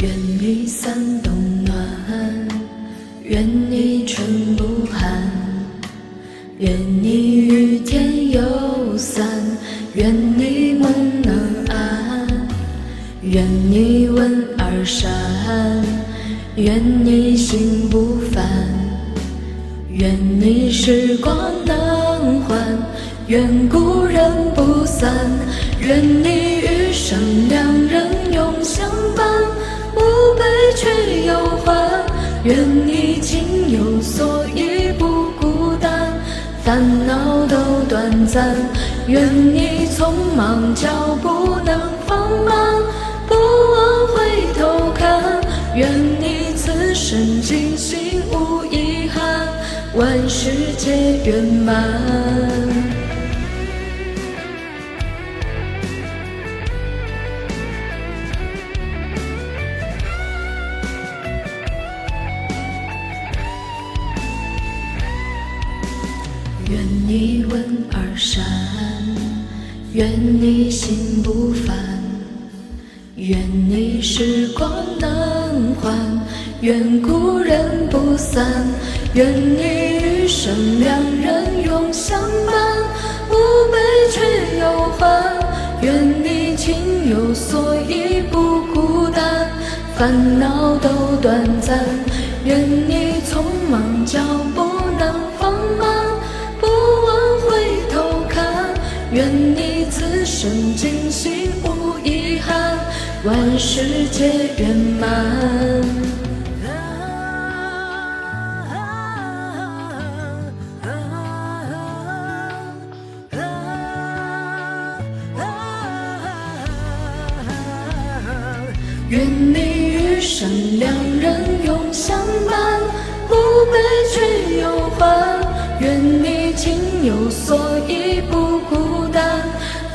愿你三冬暖，愿你春不寒，愿你雨天有伞，愿你梦能安，愿你温而善，愿你心不烦，愿你时光能缓，愿故人不散，愿你余生愿你情有所依不孤单，烦恼都短暂。愿你匆忙脚步能放慢，不忘回头看。愿你此生尽心无遗憾，万事皆圆满。愿你温而善，愿你心不烦，愿你时光能还，愿故人不散，愿你余生两人永相伴，无悲却有欢，愿你情有所依不孤单，烦恼都短暂，愿你匆忙脚步此生尽心无遗憾，万事皆圆满。愿你余生两人永相伴，不悲却有欢。愿你情有所。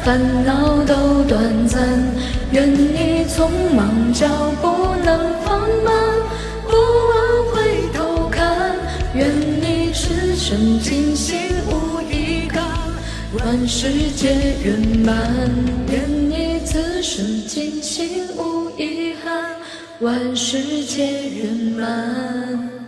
烦恼都短暂，愿你匆忙脚步能放慢，不忘回头看。愿你此生尽心无遗憾，万事皆圆满。愿你此生尽心无遗憾，万事皆圆满。